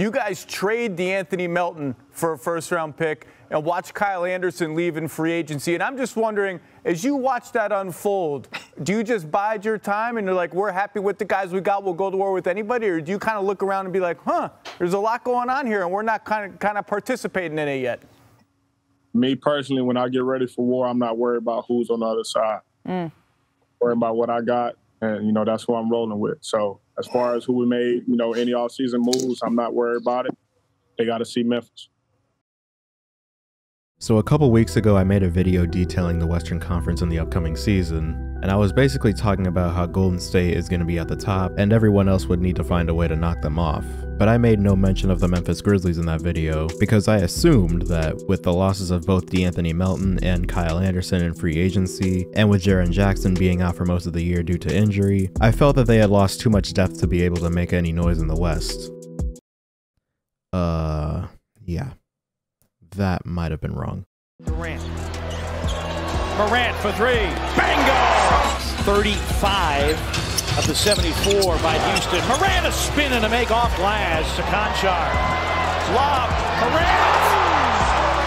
You guys trade De'Anthony Melton for a first round pick and watch Kyle Anderson leave in free agency. And I'm just wondering, as you watch that unfold, do you just bide your time and you're like, we're happy with the guys we got, we'll go to war with anybody? Or do you kind of look around and be like, huh, there's a lot going on here and we're not kind of kind of participating in it yet? Me personally, when I get ready for war, I'm not worried about who's on the other side. Mm. Worried about what I got, and you know that's who I'm rolling with. So as far as who we made, you know, any off-season moves, I'm not worried about it. They got to see Memphis. So a couple weeks ago, I made a video detailing the Western Conference in the upcoming season, and I was basically talking about how Golden State is going to be at the top, and everyone else would need to find a way to knock them off. But I made no mention of the Memphis Grizzlies in that video, because I assumed that with the losses of both De'Anthony Melton and Kyle Anderson in free agency, and with Jaren Jackson being out for most of the year due to injury, I felt that they had lost too much depth to be able to make any noise in the West. Uh, yeah that might have been wrong. Morant. Morant for three. Bango! 35 of the 74 by Houston. Morant a spin and a make off glass to Konchar. Lob. Morant!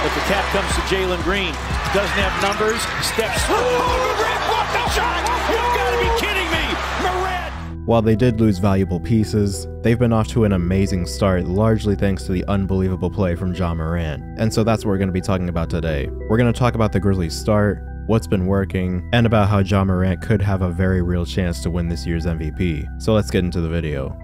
But the tap comes to Jalen Green. Doesn't have numbers. Steps. The shot! You've got to be kidding me! While they did lose valuable pieces, they've been off to an amazing start largely thanks to the unbelievable play from Ja Morant. And so that's what we're going to be talking about today. We're going to talk about the Grizzlies' start, what's been working, and about how Ja Morant could have a very real chance to win this year's MVP. So let's get into the video.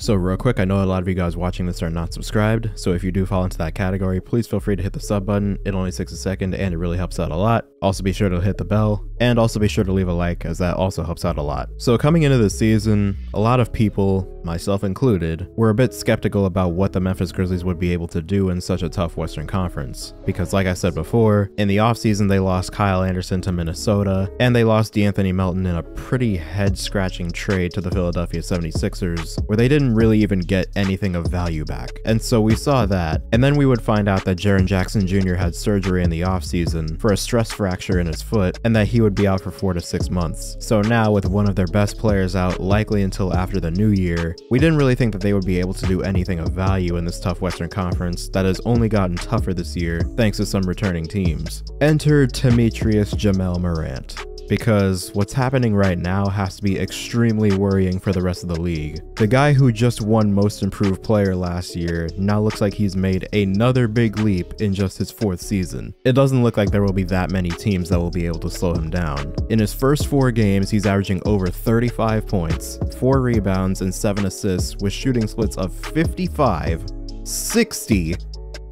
So real quick, I know a lot of you guys watching this are not subscribed, so if you do fall into that category, please feel free to hit the sub button. It only takes a second and it really helps out a lot. Also be sure to hit the bell, and also be sure to leave a like as that also helps out a lot. So coming into the season, a lot of people, myself included, were a bit skeptical about what the Memphis Grizzlies would be able to do in such a tough Western Conference. Because like I said before, in the offseason they lost Kyle Anderson to Minnesota, and they lost De'Anthony Melton in a pretty head-scratching trade to the Philadelphia 76ers, where they didn't really even get anything of value back. And so we saw that, and then we would find out that Jaren Jackson Jr. had surgery in the offseason for a stress fracture in his foot, and that he would be out for 4 to 6 months. So now with one of their best players out likely until after the new year, we didn't really think that they would be able to do anything of value in this tough Western Conference that has only gotten tougher this year thanks to some returning teams. Enter Demetrius Jamel Morant because what's happening right now has to be extremely worrying for the rest of the league. The guy who just won Most Improved Player last year now looks like he's made another big leap in just his fourth season. It doesn't look like there will be that many teams that will be able to slow him down. In his first four games, he's averaging over 35 points, 4 rebounds, and 7 assists with shooting splits of 55, 60,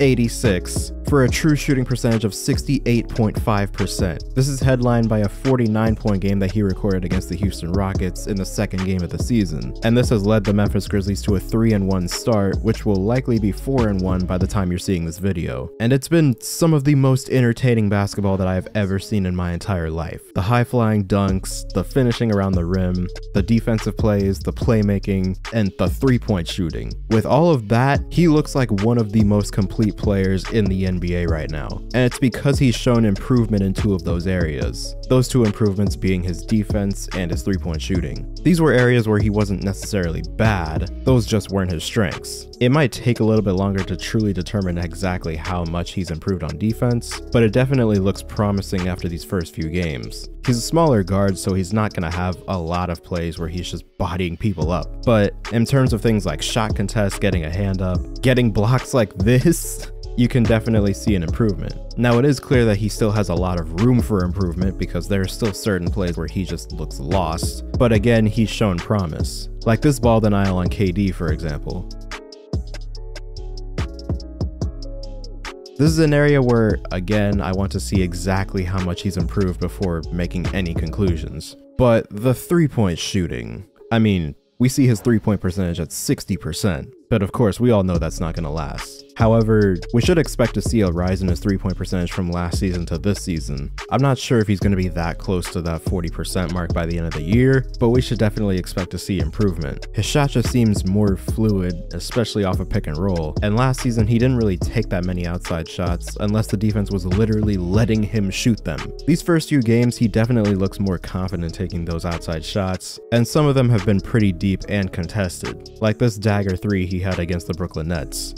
86 for a true shooting percentage of 68.5%. This is headlined by a 49 point game that he recorded against the Houston Rockets in the second game of the season. And this has led the Memphis Grizzlies to a 3 1 start, which will likely be 4 1 by the time you're seeing this video. And it's been some of the most entertaining basketball that I have ever seen in my entire life. The high flying dunks, the finishing around the rim, the defensive plays, the playmaking, and the three point shooting. With all of that, he looks like one of the most complete players in the NBA NBA right now, and it's because he's shown improvement in two of those areas. Those two improvements being his defense and his three-point shooting. These were areas where he wasn't necessarily bad, those just weren't his strengths. It might take a little bit longer to truly determine exactly how much he's improved on defense, but it definitely looks promising after these first few games. He's a smaller guard, so he's not going to have a lot of plays where he's just bodying people up. But in terms of things like shot contest, getting a hand up, getting blocks like this, you can definitely see an improvement. Now it is clear that he still has a lot of room for improvement because there are still certain plays where he just looks lost, but again he's shown promise. Like this ball denial on KD for example. This is an area where, again, I want to see exactly how much he's improved before making any conclusions. But the three point shooting, I mean, we see his three point percentage at 60%, but of course we all know that's not going to last. However, we should expect to see a rise in his three point percentage from last season to this season. I'm not sure if he's going to be that close to that 40% mark by the end of the year, but we should definitely expect to see improvement. His shot just seems more fluid, especially off a of pick and roll, and last season he didn't really take that many outside shots unless the defense was literally letting him shoot them. These first few games, he definitely looks more confident taking those outside shots, and some of them have been pretty deep and contested, like this dagger 3 he had against the Brooklyn Nets.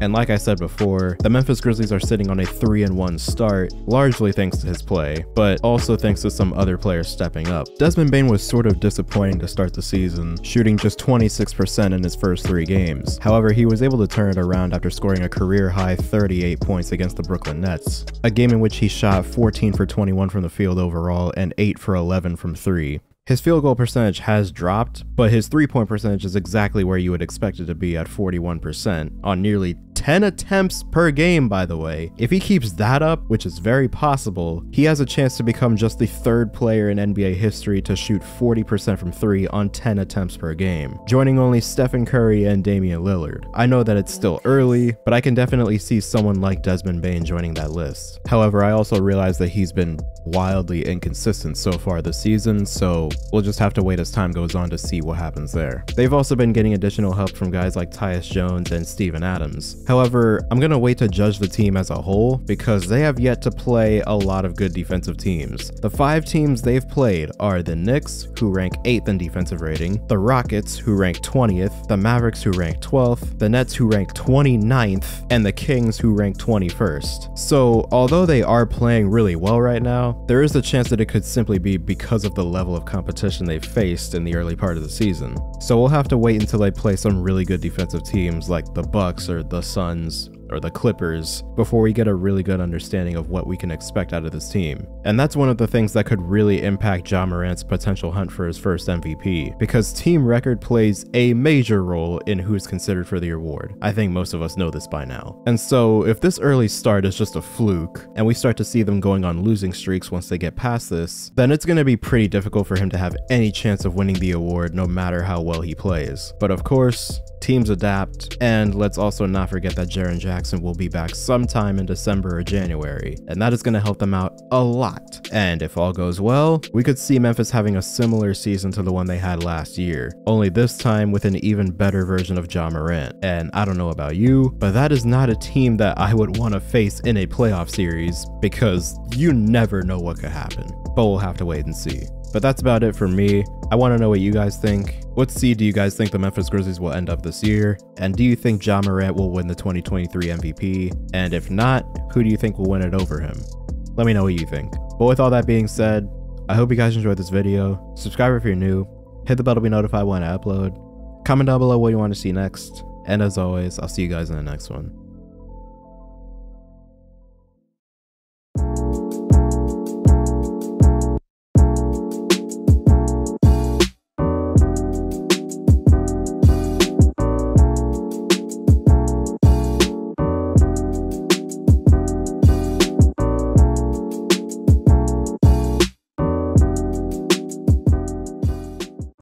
And like I said before, the Memphis Grizzlies are sitting on a 3 and 1 start, largely thanks to his play, but also thanks to some other players stepping up. Desmond Bane was sort of disappointing to start the season, shooting just 26% in his first 3 games. However, he was able to turn it around after scoring a career high 38 points against the Brooklyn Nets, a game in which he shot 14 for 21 from the field overall and 8 for 11 from 3. His field goal percentage has dropped, but his three point percentage is exactly where you would expect it to be at 41% on nearly 10 attempts per game, by the way. If he keeps that up, which is very possible, he has a chance to become just the third player in NBA history to shoot 40% from three on 10 attempts per game, joining only Stephen Curry and Damian Lillard. I know that it's still early, but I can definitely see someone like Desmond Bane joining that list. However, I also realize that he's been wildly inconsistent so far this season, so we'll just have to wait as time goes on to see what happens there. They've also been getting additional help from guys like Tyus Jones and Steven Adams. However, I'm gonna wait to judge the team as a whole because they have yet to play a lot of good defensive teams. The five teams they've played are the Knicks, who rank 8th in defensive rating, the Rockets, who rank 20th, the Mavericks, who rank 12th, the Nets, who rank 29th, and the Kings, who rank 21st. So, although they are playing really well right now, there is a chance that it could simply be because of the level of competition they've faced in the early part of the season. So we'll have to wait until they play some really good defensive teams like the Bucks or the Suns sons or the Clippers before we get a really good understanding of what we can expect out of this team. And that's one of the things that could really impact Ja Morant's potential hunt for his first MVP, because team record plays a major role in who's considered for the award. I think most of us know this by now. And so if this early start is just a fluke, and we start to see them going on losing streaks once they get past this, then it's going to be pretty difficult for him to have any chance of winning the award no matter how well he plays. But of course, teams adapt, and let's also not forget that Jaren Jackson will be back sometime in December or January, and that is going to help them out a lot. And if all goes well, we could see Memphis having a similar season to the one they had last year, only this time with an even better version of Ja Morant. And I don't know about you, but that is not a team that I would want to face in a playoff series because you never know what could happen. But we'll have to wait and see. But that's about it for me. I want to know what you guys think. What seed do you guys think the Memphis Grizzlies will end up this year? And do you think Ja Morant will win the 2023 MVP? And if not, who do you think will win it over him? Let me know what you think. But with all that being said, I hope you guys enjoyed this video. Subscribe if you're new. Hit the bell to be notified when I upload. Comment down below what you want to see next. And as always, I'll see you guys in the next one.